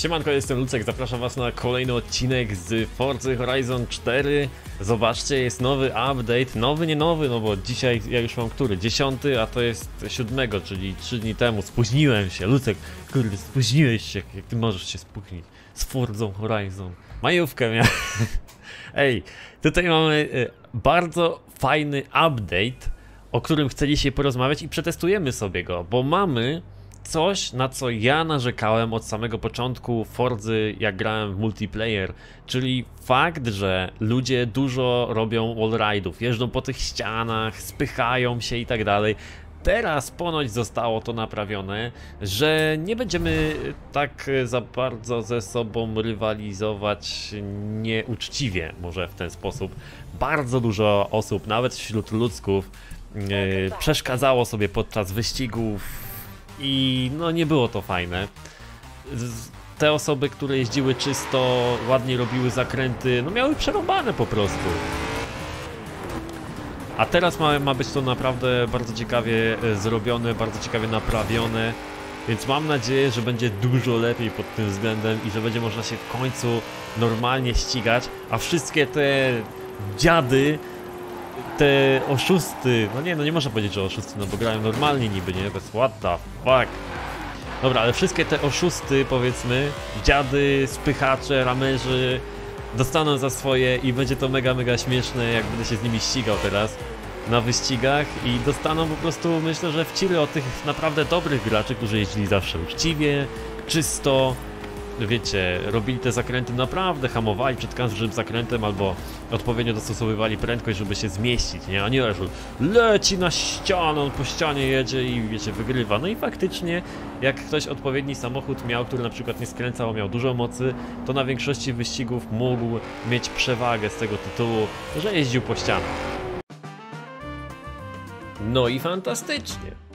Siemanko, jestem Lucek, zapraszam was na kolejny odcinek z Forza Horizon 4 Zobaczcie, jest nowy update, nowy, nie nowy, no bo dzisiaj ja już mam który? Dziesiąty, a to jest siódmego, czyli trzy dni temu, spóźniłem się, Lucek, kurde, spóźniłeś się, jak ty możesz się spóźnić z Forzą Horizon. Majówkę miałem. Ej, tutaj mamy e, bardzo fajny update, o którym chcę dzisiaj porozmawiać i przetestujemy sobie go, bo mamy coś, na co ja narzekałem od samego początku Forzy, jak grałem w multiplayer, czyli fakt, że ludzie dużo robią wallride'ów, jeżdżą po tych ścianach, spychają się i tak dalej. Teraz ponoć zostało to naprawione, że nie będziemy tak za bardzo ze sobą rywalizować nieuczciwie, może w ten sposób. Bardzo dużo osób, nawet wśród ludzków, yy, przeszkadzało sobie podczas wyścigów i no nie było to fajne. Te osoby, które jeździły czysto, ładnie robiły zakręty, no miały przerobane po prostu. A teraz ma, ma być to naprawdę bardzo ciekawie e, zrobione, bardzo ciekawie naprawione. Więc mam nadzieję, że będzie dużo lepiej pod tym względem i że będzie można się w końcu normalnie ścigać, a wszystkie te dziady te oszusty, no nie, no nie można powiedzieć, że oszusty, no bo grają normalnie niby, nie? Bez what the fuck. Dobra, ale wszystkie te oszusty, powiedzmy, dziady, spychacze, ramerzy, dostaną za swoje i będzie to mega, mega śmieszne, jak będę się z nimi ścigał teraz na wyścigach i dostaną po prostu, myślę, że w ciry od tych naprawdę dobrych graczy, którzy jeździli zawsze uczciwie, czysto, wiecie, robili te zakręty naprawdę, hamowali przed każdym zakrętem albo odpowiednio dostosowywali prędkość, żeby się zmieścić, nie? A nie, że leci na ścianę, on po ścianie jedzie i wiecie, wygrywa. No i faktycznie, jak ktoś odpowiedni samochód miał, który na przykład nie skręcał, miał dużo mocy, to na większości wyścigów mógł mieć przewagę z tego tytułu, że jeździł po ścianach. No i fantastycznie.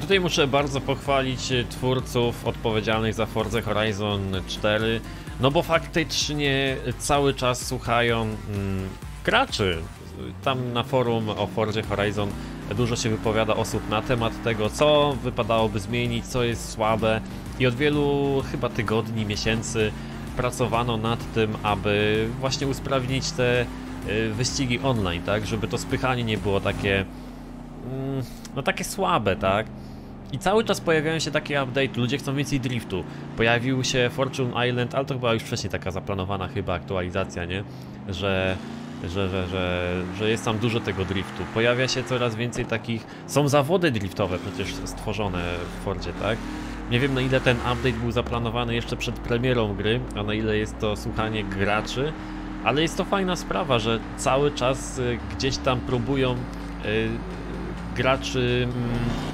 Tutaj muszę bardzo pochwalić e, twórców odpowiedzialnych za Forza Horizon 4, no bo faktycznie cały czas słuchają mm, graczy. Tam na forum o Forza Horizon dużo się wypowiada osób na temat tego, co wypadałoby zmienić, co jest słabe i od wielu chyba tygodni, miesięcy pracowano nad tym, aby właśnie usprawnić te e, wyścigi online, tak, żeby to spychanie nie było takie mm, no takie słabe, tak? I cały czas pojawiają się takie update, ludzie chcą więcej driftu. Pojawił się Fortune Island, ale to chyba już wcześniej taka zaplanowana chyba aktualizacja, nie? Że, że, że, że, że jest tam dużo tego driftu. Pojawia się coraz więcej takich... Są zawody driftowe przecież stworzone w Fordzie, tak? Nie wiem na ile ten update był zaplanowany jeszcze przed premierą gry, a na ile jest to słuchanie graczy, ale jest to fajna sprawa, że cały czas y, gdzieś tam próbują y, graczy mm,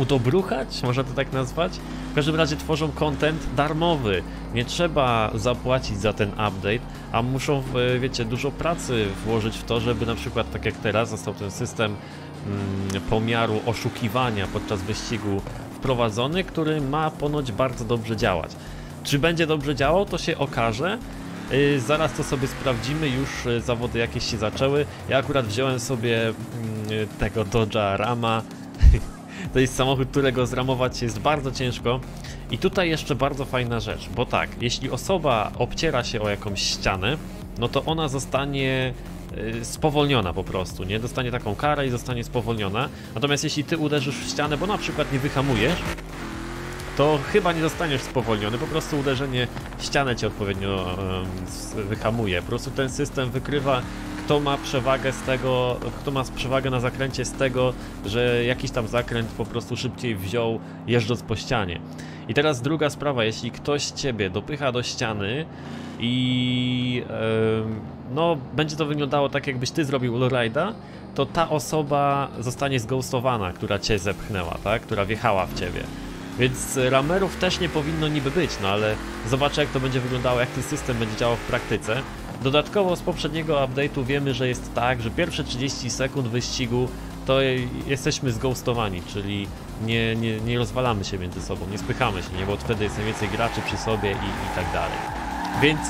udobruchać, można to tak nazwać. W każdym razie tworzą content darmowy. Nie trzeba zapłacić za ten update, a muszą, wiecie, dużo pracy włożyć w to, żeby na przykład, tak jak teraz, został ten system mm, pomiaru oszukiwania podczas wyścigu wprowadzony, który ma ponoć bardzo dobrze działać. Czy będzie dobrze działał, to się okaże. Yy, zaraz to sobie sprawdzimy, już yy, zawody jakieś się zaczęły. Ja akurat wziąłem sobie yy, tego Dodge'a Rama To jest samochód, którego zramować jest bardzo ciężko. I tutaj jeszcze bardzo fajna rzecz, bo tak, jeśli osoba obciera się o jakąś ścianę, no to ona zostanie y, spowolniona po prostu, nie? Dostanie taką karę i zostanie spowolniona. Natomiast jeśli ty uderzysz w ścianę, bo na przykład nie wyhamujesz, to chyba nie zostaniesz spowolniony, po prostu uderzenie w ścianę cię odpowiednio wyhamuje. Po prostu ten system wykrywa kto ma przewagę z tego, kto ma przewagę na zakręcie z tego, że jakiś tam zakręt po prostu szybciej wziął jeżdżąc po ścianie. I teraz druga sprawa, jeśli ktoś ciebie dopycha do ściany i yy, no będzie to wyglądało tak jakbyś ty zrobił lowride'a, to ta osoba zostanie zghostowana, która cię zepchnęła, tak? która wjechała w ciebie. Więc ramerów też nie powinno niby być, no ale zobaczę jak to będzie wyglądało, jak ten system będzie działał w praktyce. Dodatkowo z poprzedniego update'u wiemy, że jest tak, że pierwsze 30 sekund wyścigu to jesteśmy zghostowani, czyli nie, nie, nie rozwalamy się między sobą, nie spychamy się, nie, bo wtedy jest najwięcej graczy przy sobie i, i tak dalej. Więc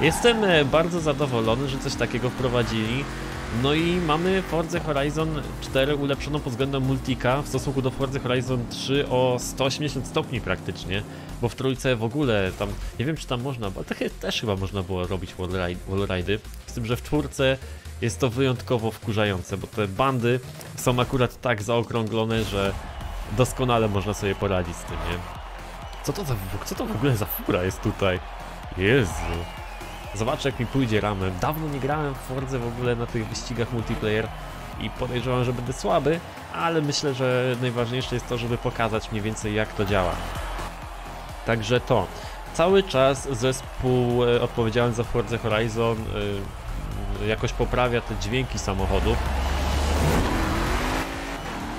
jestem e, bardzo zadowolony, że coś takiego wprowadzili. No i mamy Forza Horizon 4 ulepszoną pod względem multika w stosunku do Forza Horizon 3 o 180 stopni praktycznie, bo w trójce w ogóle tam, nie wiem czy tam można, bo takie też chyba można było robić wallridy, z tym, że w czwórce jest to wyjątkowo wkurzające, bo te bandy są akurat tak zaokrąglone, że doskonale można sobie poradzić z tym, nie? Co to za, co to w ogóle za fura jest tutaj? Jezu. Zobaczę jak mi pójdzie ramem. Dawno nie grałem w Forze w ogóle na tych wyścigach multiplayer i podejrzewam, że będę słaby, ale myślę, że najważniejsze jest to, żeby pokazać mniej więcej jak to działa. Także to. Cały czas zespół e, odpowiedzialny za Forza Horizon y, jakoś poprawia te dźwięki samochodów.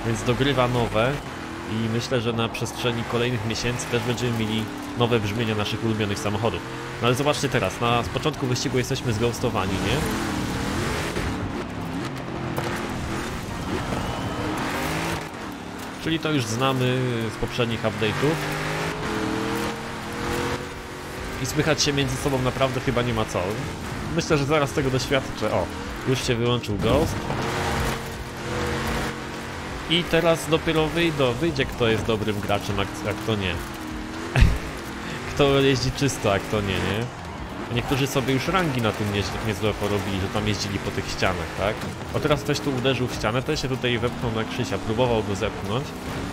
Więc dogrywa nowe i myślę, że na przestrzeni kolejnych miesięcy też będziemy mieli nowe brzmienia naszych ulubionych samochodów. No ale zobaczcie teraz, na początku wyścigu jesteśmy zghostowani, nie? Czyli to już znamy z poprzednich update'ów. I słychać się między sobą naprawdę chyba nie ma co. Myślę, że zaraz tego doświadczę. O, już się wyłączył Ghost. I teraz dopiero wyjdą, wyjdzie kto jest dobrym graczem, a kto nie. kto jeździ czysto, a kto nie, nie? Niektórzy sobie już rangi na tym niezłe porobili, że tam jeździli po tych ścianach, tak? O teraz ktoś tu uderzył w ścianę, też się tutaj wepchnął na Krzysia, próbował go zepchnąć.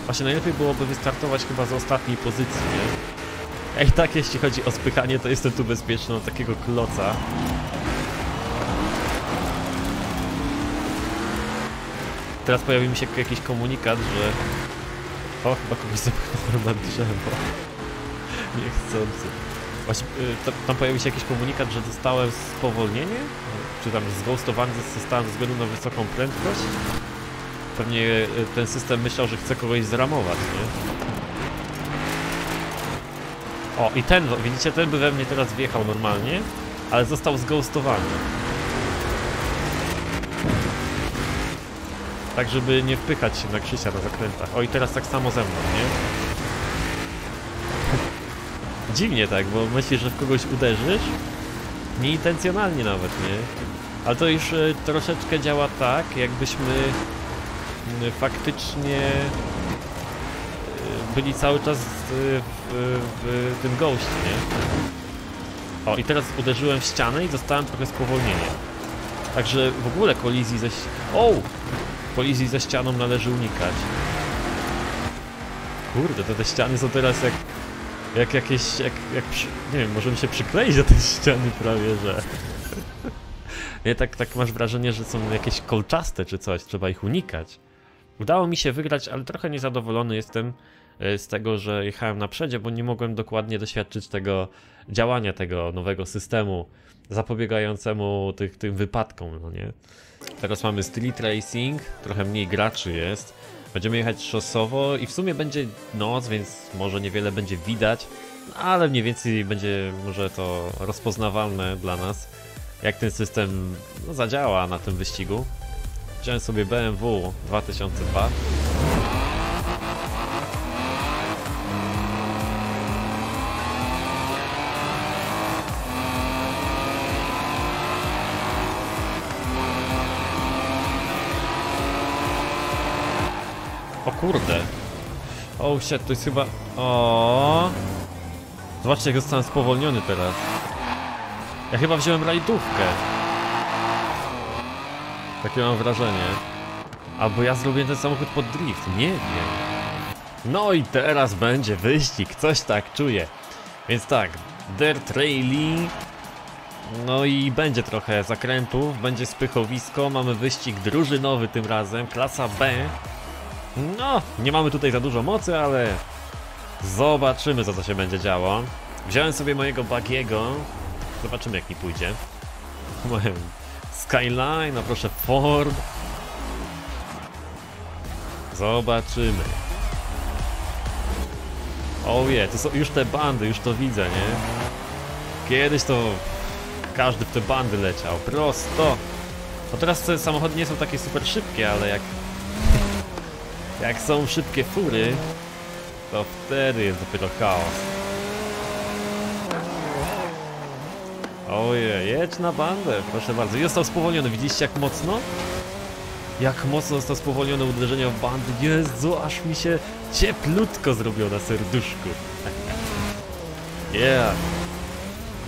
Właśnie najlepiej byłoby wystartować chyba z ostatniej pozycji, nie? I tak jeśli chodzi o spychanie, to jestem tu bezpieczny od takiego kloca. Teraz pojawił mi się jakiś komunikat, że... O, chyba kogoś zepchnąłem na drzewo. Niechcący. Właśnie, y, tam pojawił się jakiś komunikat, że dostałem spowolnienie? Czy tam zghostowany zostałem ze względu na wysoką prędkość? Pewnie y, ten system myślał, że chce kogoś zramować, nie? O, i ten, widzicie, ten by we mnie teraz wjechał normalnie, ale został zghostowany. Tak, żeby nie wpychać się na Krzysia na zakrętach. O, i teraz tak samo ze mną, nie? Dziwnie tak, bo myślisz, że w kogoś uderzysz? Nieintencjonalnie nawet, nie? Ale to już y, troszeczkę działa tak, jakbyśmy faktycznie y, byli cały czas w, w, w tym goście, nie? O, i teraz uderzyłem w ścianę i dostałem trochę spowolnienie. Także w ogóle kolizji ze... O! Kolizji ze ścianą należy unikać. Kurde, to te ściany są teraz jak... Jak jakieś... Jak, jak nie wiem, możemy się przykleić do tej ściany prawie, że... nie, tak, tak masz wrażenie, że są jakieś kolczaste czy coś, trzeba ich unikać. Udało mi się wygrać, ale trochę niezadowolony jestem z tego, że jechałem na przedzie, bo nie mogłem dokładnie doświadczyć tego działania tego nowego systemu zapobiegającemu tych, tym wypadkom, no nie? Teraz mamy street racing, trochę mniej graczy jest. Będziemy jechać szosowo i w sumie będzie noc, więc może niewiele będzie widać, ale mniej więcej będzie może to rozpoznawalne dla nas, jak ten system no, zadziała na tym wyścigu. Wziąłem sobie BMW 2002. kurde. Oh shit, to jest chyba... O. Zobaczcie jak zostałem spowolniony teraz. Ja chyba wziąłem rajdówkę. Takie mam wrażenie. Albo ja zrobiłem ten samochód pod drift, nie wiem. No i teraz będzie wyścig, coś tak czuję. Więc tak, Dirt Rally. No i będzie trochę zakrętów, będzie spychowisko, mamy wyścig drużynowy tym razem, klasa B. No, nie mamy tutaj za dużo mocy, ale zobaczymy co to się będzie działo. Wziąłem sobie mojego Bagiego. Zobaczymy jak mi pójdzie. Skyline, no proszę Ford. Zobaczymy. Oje, yeah, to są już te bandy, już to widzę, nie? Kiedyś to każdy w te bandy leciał, prosto. No teraz te samochody nie są takie super szybkie, ale jak jak są szybkie fury, to wtedy jest dopiero chaos. Ojej, Jedź na bandę, proszę bardzo. I został spowolniony, widzieliście jak mocno? Jak mocno został spowolnione uderzenia w bandy. Jezu, aż mi się cieplutko zrobiło na serduszku. Yeah.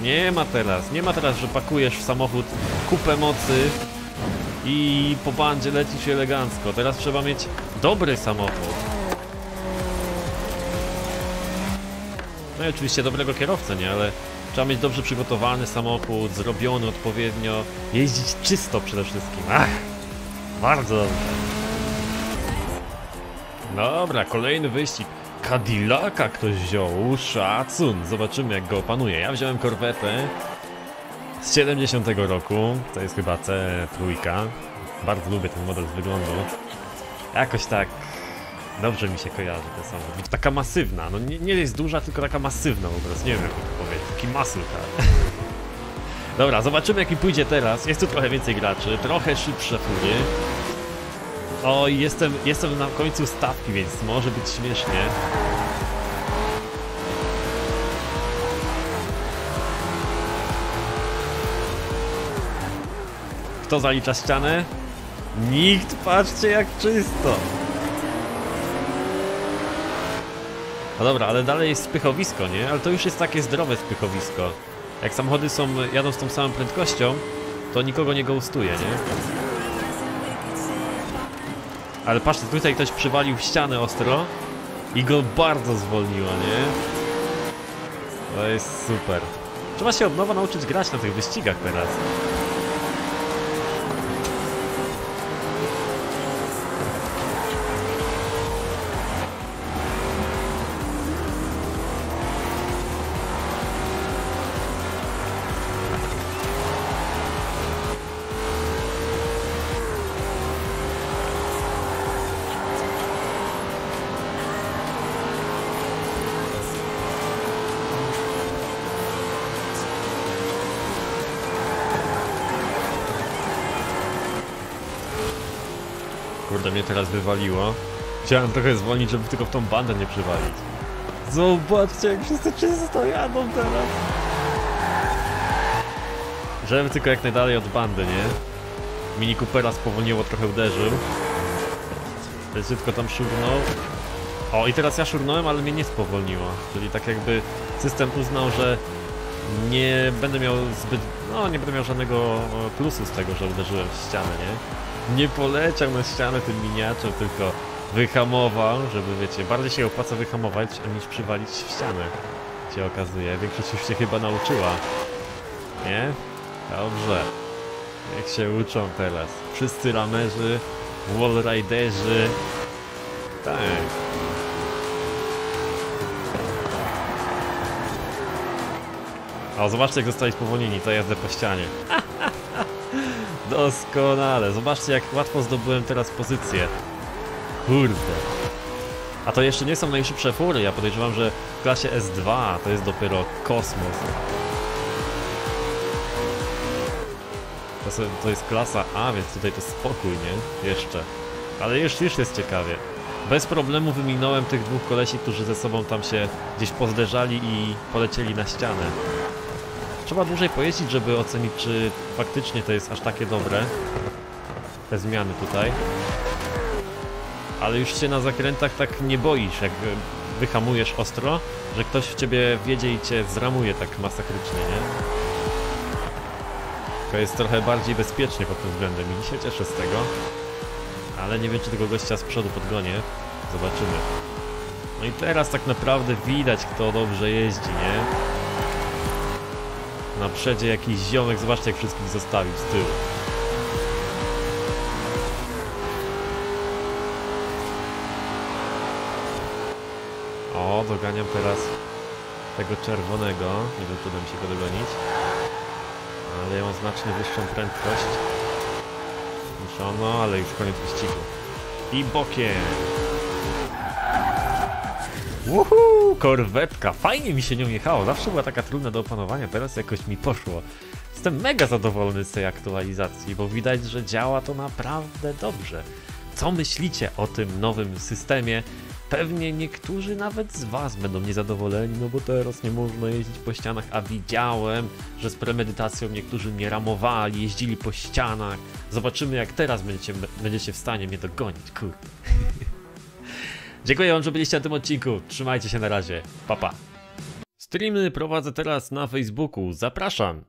Nie ma teraz, nie ma teraz, że pakujesz w samochód kupę mocy i po bandzie lecisz elegancko. Teraz trzeba mieć dobry samochód. No i oczywiście dobrego kierowcę, nie? Ale trzeba mieć dobrze przygotowany samochód, zrobiony odpowiednio, jeździć czysto przede wszystkim. Ach, bardzo dobrze. Dobra, kolejny wyścig. Cadillaca ktoś wziął, szacun. Zobaczymy jak go opanuje. Ja wziąłem korwetę z 70 roku. To jest chyba C3. Bardzo lubię ten model z wyglądu. Jakoś tak dobrze mi się kojarzy ten samochód. Taka masywna, no nie, nie jest duża, tylko taka masywna po prostu. Nie wiem jak to powiedzieć. Taki muscle. Dobra, zobaczymy jaki pójdzie teraz. Jest tu trochę więcej graczy, trochę szybsze fury. O, jestem, jestem na końcu stawki, więc może być śmiesznie. Kto zalicza ścianę? Nikt, patrzcie jak czysto. No dobra, ale dalej jest spychowisko, nie? Ale to już jest takie zdrowe spychowisko. Jak samochody są, jadą z tą samą prędkością, to nikogo nie ghostuje, nie? Ale patrzcie, tutaj ktoś przywalił w ścianę ostro i go bardzo zwolniło, nie? To jest super. Trzeba się od nowa nauczyć grać na tych wyścigach teraz. Kurde, mnie teraz wywaliło. Chciałem trochę zwolnić, żeby tylko w tą bandę nie przywalić. Zobaczcie, jak wszyscy czysto jadą teraz. Żeby tylko jak najdalej od bandy, nie? Mini Coopera spowolniło, trochę uderzył. Leciutko tam szurnął. O, i teraz ja szurnąłem, ale mnie nie spowolniło. Czyli tak jakby system uznał, że nie będę miał zbyt... No, nie będę miał żadnego plusu z tego, że uderzyłem w ścianę, nie? Nie poleciał na ścianę tym miniaczem, tylko wyhamował, żeby wiecie, bardziej się opłaca wyhamować niż przywalić w ścianę. Się okazuje, większość już się chyba nauczyła. Nie? Dobrze. Jak się uczą teraz. Wszyscy ramerzy, wallriderzy. Tak. O, zobaczcie jak zostali spowolnieni, to jazdę po ścianie. Doskonale. Zobaczcie, jak łatwo zdobyłem teraz pozycję. Kurde. A to jeszcze nie są najszybsze fury. Ja podejrzewam, że w klasie S2 to jest dopiero kosmos. To, to jest klasa A, więc tutaj to spokój, nie? Jeszcze. Ale już, już jest ciekawie. Bez problemu wyminąłem tych dwóch kolesi, którzy ze sobą tam się gdzieś pozderzali i polecieli na ścianę. Trzeba dłużej pojeździć, żeby ocenić, czy faktycznie to jest aż takie dobre. Te zmiany tutaj. Ale już się na zakrętach tak nie boisz, jak wyhamujesz ostro, że ktoś w ciebie wiedzie i cię zramuje tak masakrycznie, nie? To jest trochę bardziej bezpiecznie pod tym względem i się cieszę z tego. Ale nie wiem, czy tego gościa z przodu podgonię. Zobaczymy. No i teraz tak naprawdę widać, kto dobrze jeździ, nie? Na przedzie jakiś ziomek, zobaczcie jak wszystkich zostawił z tyłu. O, doganiam teraz tego czerwonego. Nie wiem, czy mi się go dogonić. Ale ja mam znacznie wyższą prędkość niż ono, ale już koniec wyścigu. I bokiem! Uhu, korwetka. Fajnie mi się nią jechało. Zawsze była taka trudna do opanowania, teraz jakoś mi poszło. Jestem mega zadowolony z tej aktualizacji, bo widać, że działa to naprawdę dobrze. Co myślicie o tym nowym systemie? Pewnie niektórzy nawet z Was będą niezadowoleni, no bo teraz nie można jeździć po ścianach, a widziałem, że z premedytacją niektórzy mnie ramowali, jeździli po ścianach. Zobaczymy jak teraz będziecie, będziecie w stanie mnie dogonić, kurde. Dziękuję Wam, że byliście na tym odcinku. Trzymajcie się na razie. Pa, pa. Streamy prowadzę teraz na Facebooku. Zapraszam.